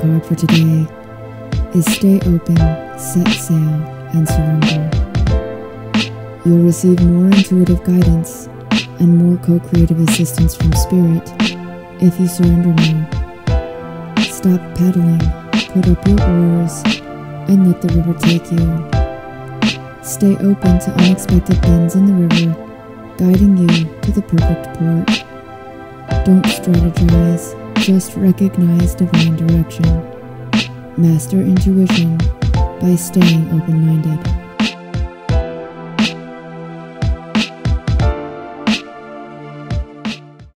card for today is Stay Open, Set Sail, and Surrender. You'll receive more intuitive guidance and more co creative assistance from Spirit if you surrender now. Stop paddling, put up your oars, and let the river take you. Stay open to unexpected bends in the river, guiding you to the perfect port. Don't strategize, just recognize divine direction. Master intuition by staying open minded.